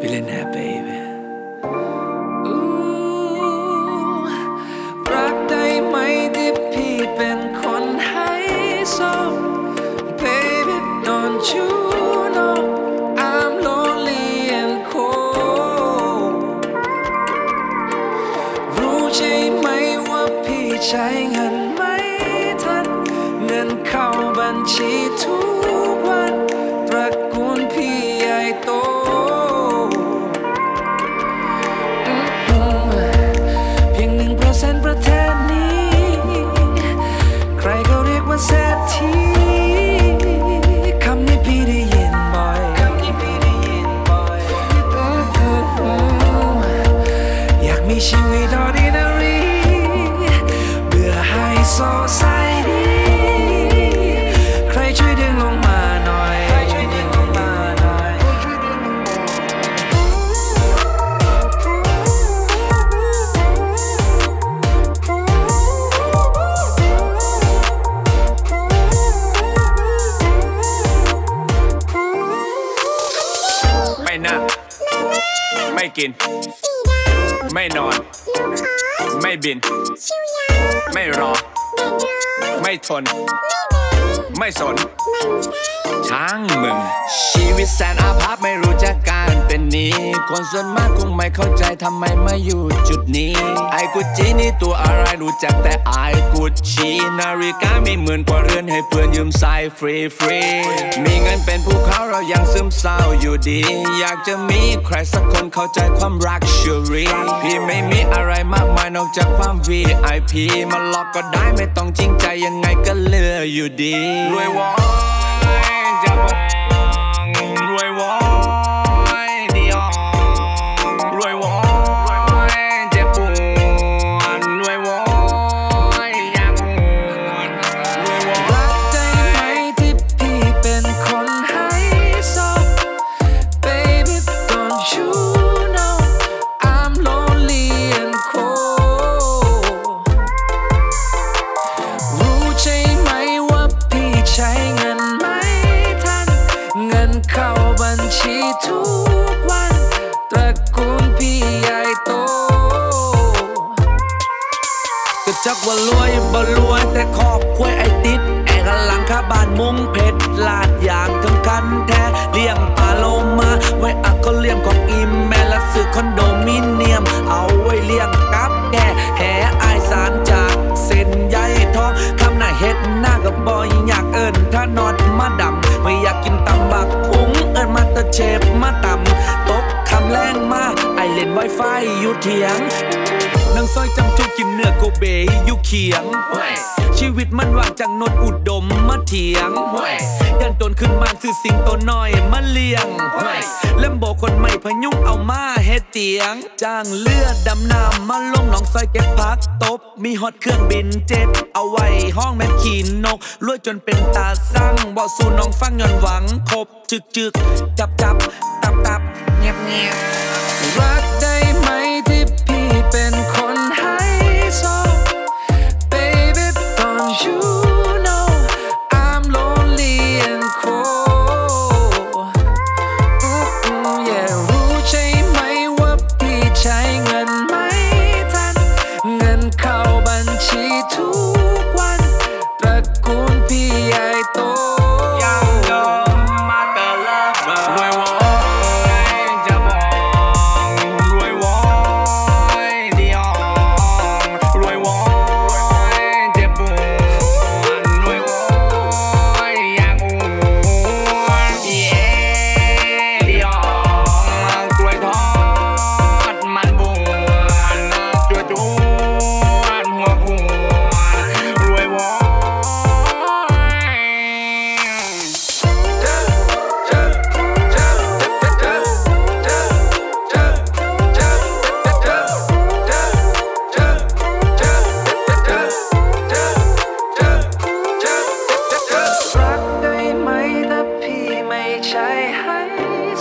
Billionaire baby รักได้ไหมที่พี่เป็นคนให้สอง Baby don't you know I'm lonely and cold รู้ใช่ไหมว่าพี่ใช้เงินไหมท่านเงินเข้าบัญชี ไม่นั่ง ไม่กิน ไม่นอน ไม่บิน ไม่รอ ไม่ทน ไม่สน ช้างมึง ชีวิตแสนอาภัพไม่รู้จักการ เป็นนี้ คนส่วนมากคงไม่เข้าใจทำไมมาอยู่จุดนี้ ไอ้กุจีนี่ตัวอะไรรู้จักแต่ไอ้กุชีนาฬิกาไมีหมื่นกว่าเรือนให้เพื่อนยืมใส่ฟรีฟรีมีเงินเป็นภูเขาเรายังซึมเศร้าอยู่ดี อยากจะมีใครสักคนเข้าใจความรักชอรี่พี่ไม่มีอะไรมากมายนอกจากความ VIP มาหลอกก็ได้ไม่ต้องจริงใจยังไงก็เลืออยู่ดีรวยวอยจะ จักว่ารวยบ่รวยแต่คอบครัวไอติดแอกหลังคาบ้านมุ้งเพชรลาดยางทั้งคันแท้เลี้ยงปลาโลมาไว้อักก็เลี้ยงของอิมแม่และซื้อคอนโดมิเนียม เอาไว้เลี้ยงกับแก่แห่อายสารจากเส้นใยทองคำหน้าเฮ็ดหน้ากับบอยอยากเอิ้นถ้านอดมาดำไม่อยากกินตำบักพุงเอิ้นมาตะเชฟมาตำตกคำแรงมาไอเล่นไวไฟอยู่เถียงนางซอยจำจุกิน เนื้อโกเบอยู่เขียง ชีวิตมันว่างจากนดอุดมมาเถียงยันตนขึ้นบ้านซื้อสิงโตน้อยมาเลี้ยงเล่มโบคนใหม่พยุงเอามาเฮ็ดเตียง จ้างเลือดดำน้ำมาลงหนองซอยเก็บพักตบ มีฮอตเครื่องบินเจ็ตเอาไว้ห้องแม่นขี่นกรวยจนเป็นตาสั่งบ่สู่น้องฟังย้อนหวังครบจึกจึกจับจับตับตับเงียบเงียบรัก Hãy